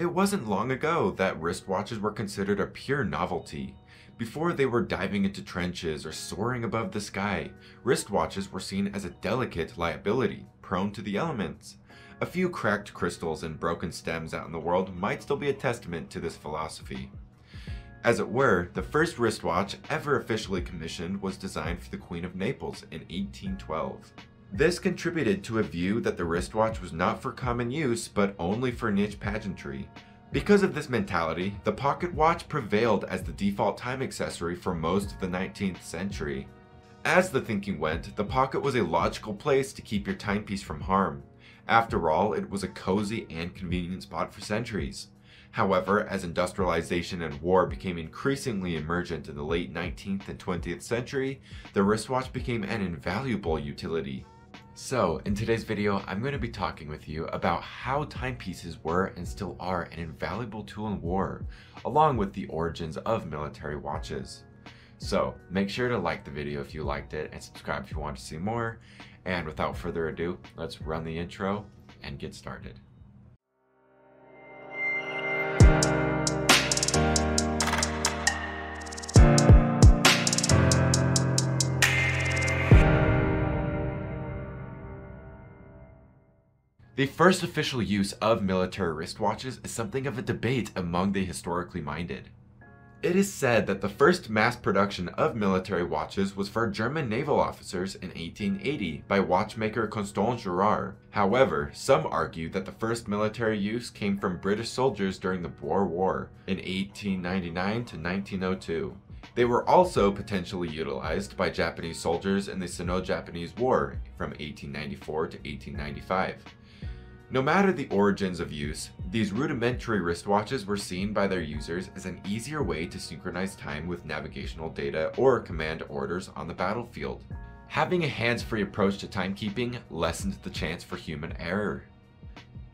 It wasn't long ago that wristwatches were considered a pure novelty. Before they were diving into trenches or soaring above the sky, wristwatches were seen as a delicate liability, prone to the elements. A few cracked crystals and broken stems out in the world might still be a testament to this philosophy. As it were, the first wristwatch ever officially commissioned was designed for the Queen of Naples in 1812. This contributed to a view that the wristwatch was not for common use, but only for niche pageantry. Because of this mentality, the pocket watch prevailed as the default time accessory for most of the 19th century. As the thinking went, the pocket was a logical place to keep your timepiece from harm. After all, it was a cozy and convenient spot for centuries. However, as industrialization and war became increasingly emergent in the late 19th and 20th century, the wristwatch became an invaluable utility. So, in today's video, I'm going to be talking with you about how timepieces were and still are an invaluable tool in war, along with the origins of military watches. So, make sure to like the video if you liked it and subscribe if you want to see more, and without further ado, let's run the intro and get started. The first official use of military wristwatches is something of a debate among the historically minded. It is said that the first mass production of military watches was for German naval officers in 1880 by watchmaker Constant Girard. However, some argue that the first military use came from British soldiers during the Boer War in 1899 to 1902. They were also potentially utilized by Japanese soldiers in the Sino-Japanese War from 1894 to 1895. No matter the origins of use, these rudimentary wristwatches were seen by their users as an easier way to synchronize time with navigational data or command orders on the battlefield. Having a hands-free approach to timekeeping lessened the chance for human error.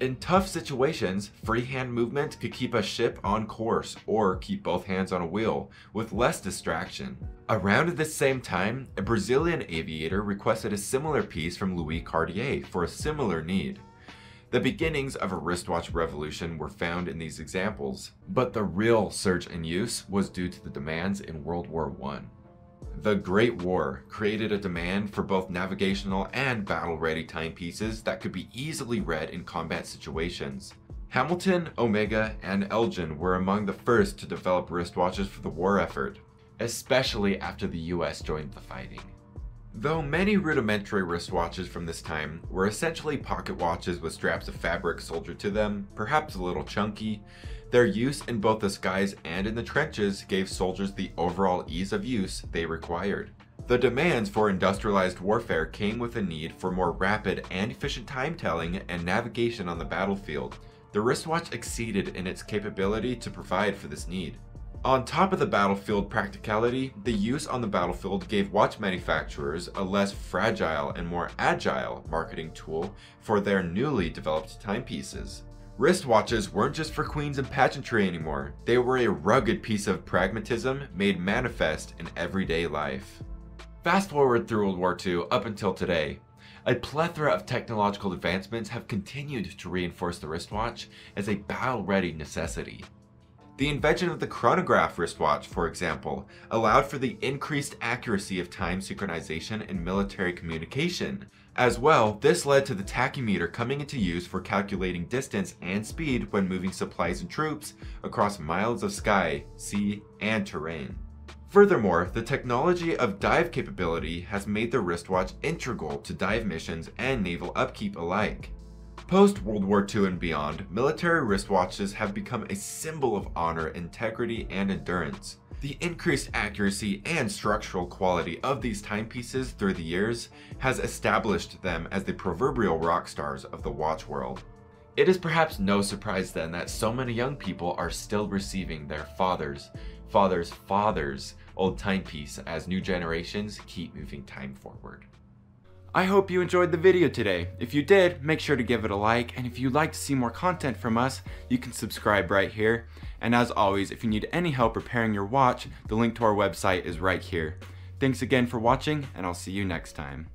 In tough situations, freehand movement could keep a ship on course or keep both hands on a wheel with less distraction. Around this same time, a Brazilian aviator requested a similar piece from Louis Cartier for a similar need. The beginnings of a wristwatch revolution were found in these examples, but the real surge in use was due to the demands in World War I. The Great War created a demand for both navigational and battle-ready timepieces that could be easily read in combat situations. Hamilton, Omega, and Elgin were among the first to develop wristwatches for the war effort, especially after the US joined the fighting. Though many rudimentary wristwatches from this time were essentially pocket watches with straps of fabric soldered to them, perhaps a little chunky, their use in both the skies and in the trenches gave soldiers the overall ease of use they required. The demands for industrialized warfare came with a need for more rapid and efficient time telling and navigation on the battlefield. The wristwatch exceeded in its capability to provide for this need. On top of the battlefield practicality, the use on the battlefield gave watch manufacturers a less fragile and more agile marketing tool for their newly developed timepieces. Wristwatches weren't just for queens and pageantry anymore, they were a rugged piece of pragmatism made manifest in everyday life. Fast forward through World War II up until today, a plethora of technological advancements have continued to reinforce the wristwatch as a battle-ready necessity. The invention of the chronograph wristwatch, for example, allowed for the increased accuracy of time synchronization in military communication. As well, this led to the tachymeter coming into use for calculating distance and speed when moving supplies and troops across miles of sky, sea, and terrain. Furthermore, the technology of dive capability has made the wristwatch integral to dive missions and naval upkeep alike. Post World War II and beyond, military wristwatches have become a symbol of honor, integrity, and endurance. The increased accuracy and structural quality of these timepieces through the years has established them as the proverbial rock stars of the watch world. It is perhaps no surprise then that so many young people are still receiving their fathers, fathers' fathers' old timepiece as new generations keep moving time forward. I hope you enjoyed the video today. If you did, make sure to give it a like, and if you'd like to see more content from us, you can subscribe right here. And as always, if you need any help repairing your watch, the link to our website is right here. Thanks again for watching, and I'll see you next time.